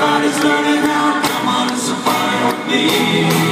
Everybody's learning how to come on and safari with me.